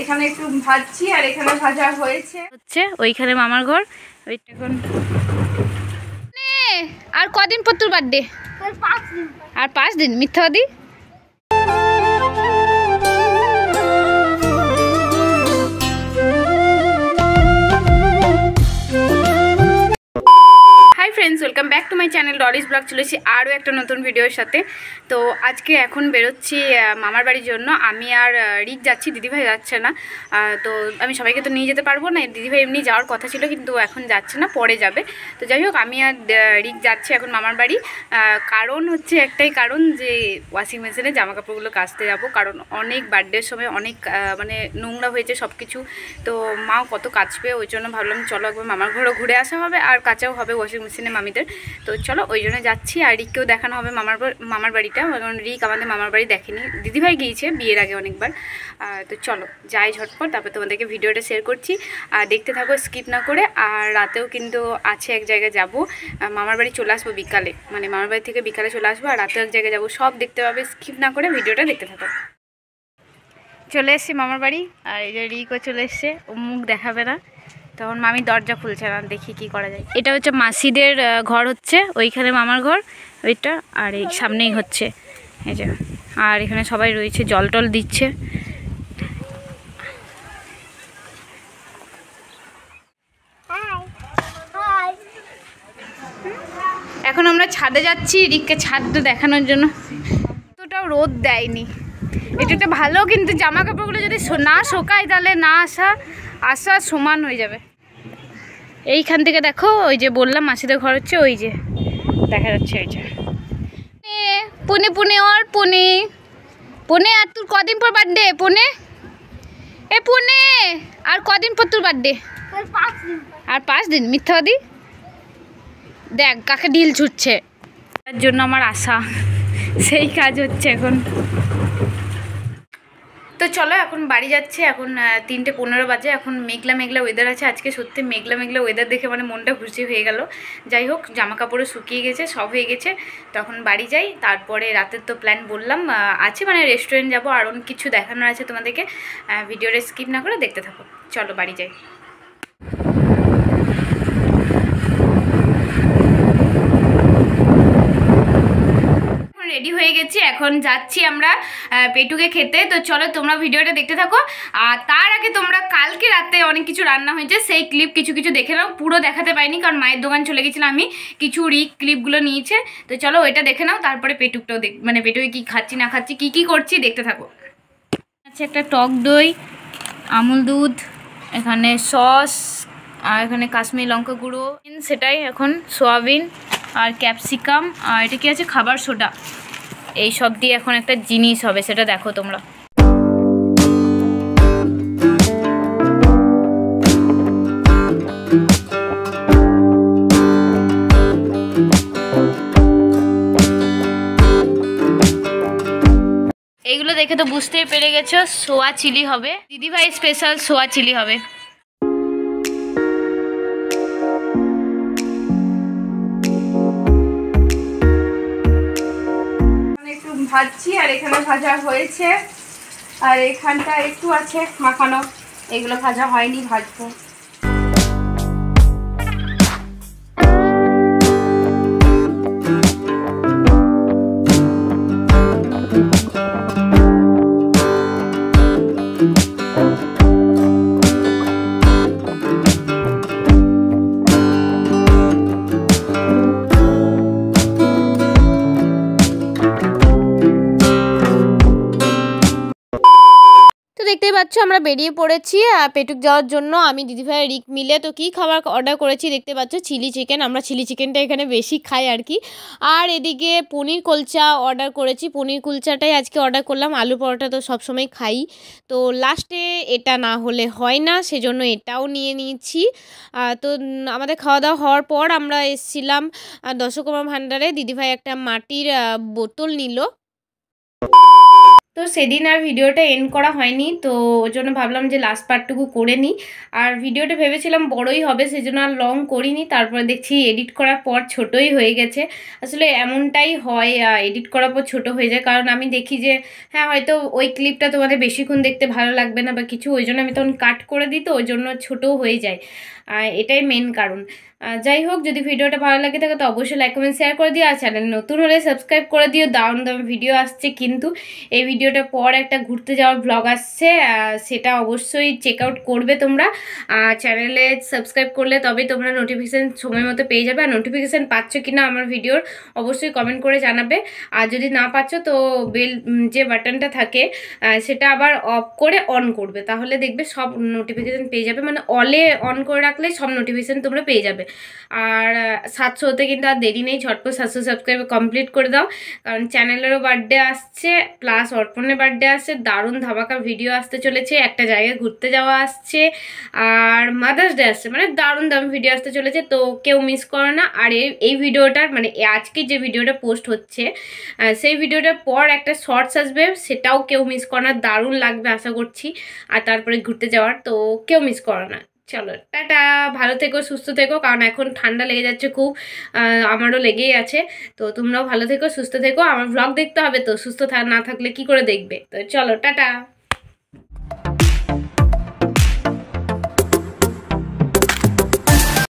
এখানে একটু ভাজছি আর এখানে ভাজা হয়েছে। হচ্ছে ওইখানে মামার ঘর ওইটা এখন। আর কদিন পর তোর বার্থডে আর পাঁচ দিন মিথ্যাবাদী? Welcome back to my channel Doris blog চলেছি আরও একটা নতুন ভিডিওর সাথে। তো আজকে এখন বেরোচ্ছি মামার বাড়ির জন্য। আমি আর রিক যাচ্ছি, দিদিভাই যাচ্ছে না। তো আমি সবাইকে তো নিয়ে যেতে পারব না। দিদিভাই এমনি যাওয়ার কথা ছিল, কিন্তু এখন যাচ্ছে না, পরে যাবে। তো যাই হোক, আমি আর রিক যাচ্ছি এখন মামার বাড়ি। কারণ হচ্ছে একটাই কারণ যে ওয়াশিং মেশিনে জামা কাপড়গুলো কাচতে যাব। কারণ অনেক বার্থডের সময় অনেক মানে নোংরা হয়েছে সব কিছু তো মাও কত কাচবে, ওই জন্য ভাবলাম, চলো একবার মামার ঘরও ঘুরে আসা হবে, আর কাচাও হবে ওয়াশিং মেশিনে মামিদের। তো চলো, ওই জন্য যাচ্ছি। আর রিককেও দেখানো হবে মামার মামার বাড়িটা। কারণ রিক আমাদের মামার বাড়ি দেখেনি। দিদিভাই গিয়েছে বিয়ের আগে অনেকবার। তো চলো, যাই ঝটপট। তারপর তোমাদেরকে ভিডিওটা শেয়ার করছি। আর দেখতে থাকো স্কিপ না করে। আর রাতেও কিন্তু আছে এক জায়গায় যাব। মামার বাড়ি চলে আসব বিকালে। মানে মামার বাড়ি থেকে বিকালে চলে আসব। আর রাতেও এক জায়গায় যাব। সব দেখতে পাবে। স্কিপ না করে ভিডিওটা দেখতে থাকো। চলে এসছি মামার বাড়ি। আর এই যে রিকও চলে এসছে। ও মুখ দেখাবে না। তখন মামি দরজা খুলছে না, দেখি কি করা যায়। এটা হচ্ছে মাসিদের ঘর হচ্ছে, ওইখানে মামার ঘর, ওইটা, আর এই সামনেই হচ্ছে, এই যে। আর এখানে সবাই রয়েছে, জল টল দিচ্ছে। এখন আমরা ছাদে যাচ্ছি, রিককে ছাদটা দেখানোর জন্য। এতটাও রোদ দেয়নি। এটা ভালো, কিন্তু জামা কাপড়গুলো যদি না শোকায়, তাহলে না আসা আসা সমান হয়ে যাবে। এইখান থেকে দেখো ওই যে বললাম মাসিদের ঘর হচ্ছে ওই যে দেখা যাচ্ছে ওই যে। পুনে পুনে ওর পুনে। পুনে আর তোর কদিন পর বার্থডে পুনে? এ পুনে আর কদিন পর তোর বার্থডে আর পাঁচ দিন মিথ্যা মিথ্যাবাদী দেখ কাকে ঢিল ছুটছে। তার জন্য আমার আশা। সেই কাজ হচ্ছে এখন। চলো, এখন বাড়ি যাচ্ছে, এখন তিনটে পনেরো বাজে, এখন মেঘলা মেঘলা ওয়েদার আছে, আজকে সত্যি মেঘলা মেঘলা ওয়েদার দেখে মানে মনটা খুশি হয়ে গেল। যাই হোক জামা কাপড়ও শুকিয়ে গেছে, সব হয়ে গেছে, তখন বাড়ি যাই, তারপরে রাতের তো প্ল্যান বললাম আছে মানে রেস্টুরেন্ট যাব, আর অনেক কিছু দেখানোর আছে তোমাদেরকে ভিডিওটা স্কিপ না করে দেখতে থাকো। চলো, বাড়ি যাই এখন রেডি হয়ে গেছি। এখন যাচ্ছি আমরা পেটুকে খেতে। তো চলো তোমরা ভিডিওটা দেখতে থাকো। আর তার আগে তোমরা কালকে রাতে অনেক কিছু রান্না হয়েছে, সেই ক্লিপ কিছু কিছু দেখে নাও। পুরো দেখাতে পাইনি কারণ মায়ের দোকান চলে গেছিলাম আমি। কিছু রিক ক্লিপগুলো নিয়েছে। তো চলো ওইটা দেখে নাও, তারপরে পেটুকটাও দেখ মানে পেটুকে কী খাচ্ছি, না খাচ্ছি, কি কি করছি দেখতে থাকো। আছে একটা টক দই, আমুল দুধ, এখানে সস, আর এখানে কাশ্মীর লঙ্কা গুঁড়ো। সেটাই এখন সোয়াবিন আর ক্যাপসিকাম। আর এটা কি আছে? খাবার সোডা। এই সব দিয়ে এখন একটা জিনিস হবে, সেটা দেখো তোমরা। এইগুলো দেখে তো বুঝতেই পেরে গেছো, সোয়া চিলি হবে। দিদিভাই স্পেশাল সোয়া চিলি হবে। ভাজছি আর এখানে ভাজা হয়েছে। আর এখানটা একটু আছে মাখানো। এগুলো ভাজা হয়নি ভাজবো। পাচ্ছ আমরা বেরিয়ে পড়েছি পেটুক যাওয়ার জন্য আমি দিদিভাই রিক মিলে তো কী খাবার অর্ডার করেছি দেখতে পাচ্ছ? Chilli chicken. আমরা চিলি চিকেনটা এখানে বেশি খাই আর কি। আর এদিকে পনির কুলচা অর্ডার করেছি। পনির কুলচাটাই আজকে অর্ডার করলাম। আলু পরোটা তো সবসময় খাই। তো লাস্টে এটা না হলে হয় না সেজন্য এটাও নিয়ে নিয়েছি। তো আমাদের খাওয়া দাওয়া হওয়ার পর আমরা এসেছিলাম আহ, দশকর্মা ভাণ্ডারে দিদিভাই একটা মাটির বোতল নিল। তো সেদিন আর ভিডিওটা এন্ড করা হয়নি, তো ওই জন্য ভাবলাম যে লাস্ট পার্টটুকু করে নিই। আর ভিডিওটা ভেবেছিলাম বড়ই হবে, সেজন্য আর লং করিনি। তারপরে দেখছি এডিট করার পর ছোটই হয়ে গেছে। আসলে এমনটাই হয় এডিট করার পর ছোট হয়ে যায়। কারণ আমি দেখি যে হ্যাঁ হয়তো ওই ক্লিপটা তোমাদের বেশিক্ষণ দেখতে ভালো লাগবে না বা কিছু, ওই জন্য আমি তখন কাট করে দিই তো, ওই জন্য ছোটও হয়ে যায়। এটাই মেন কারণ। যাই হোক, যদি ভিডিওটা ভালো লাগে থাকে তো অবশ্যই লাইক কমেন্ট শেয়ার করে দিও। আর চ্যানেল নতুন হলে সাবস্ক্রাইব করে দিও। দারুণ দারুণ ভিডিও আসছে কিন্তু। এই ভিডিওটার পর একটা ঘুরতে যাওয়ার ব্লগ আসছে সেটা অবশ্যই চেক আউট করবে তোমরা। চ্যানেলে সাবস্ক্রাইব করলে তবে তোমরা নোটিফিকেশান সময় মতো পেয়ে যাবে। আর নোটিফিকেশান পাচ্ছ কি না আমার ভিডিওর অবশ্যই কমেন্ট করে জানাবে। আর যদি না পাচ্ছ তো বেল যে বাটনটা থাকে সেটা আবার অফ করে অন করবে। তাহলে দেখবে সব নোটিফিকেশান পেয়ে যাবে। মানে অলে অন করে রাখলে সব নোটিফিকেশান তোমরা পেয়ে যাবে। আর সাতশো হতে কিন্তু আর দেরি নেই। ঝটপট সাতশো সাবস্ক্রাইব কমপ্লিট করে দাও। কারণ চ্যানেলেরও বার্থডে আসছে প্লাস অর্পণের বার্থডে আসছে, দারুণ ধামাকা ভিডিও আসতে চলেছে, একটা জায়গায় ঘুরতে যাওয়া আসছে, আর মাদার্স ডে আসছে মানে দারুণ দারুণ ভিডিও আসতে চলেছে, তো কেউ মিস করো না, আর এই এই ভিডিওটার মানে আজকে যে ভিডিওটা পোস্ট হচ্ছে সেই ভিডিওটার পর একটা শর্টস আসবে, সেটাও কেউ মিস করো না, দারুণ লাগবে আশা করছি, আর তারপরে ঘুরতে যাওয়ার, তো কেউ মিস করো না। চলো, টাটা। ভালো থেকো, সুস্থ থেকো, কারণ এখন ঠান্ডা লেগে যাচ্ছে খুব আমারও লেগেই আছে। তো তোমরাও ভালো থেকো, সুস্থ থেকো। আমার ব্লগ দেখতে হবে তো, সুস্থ না থাকলে কি করে দেখবে? তো চলো, টাটা।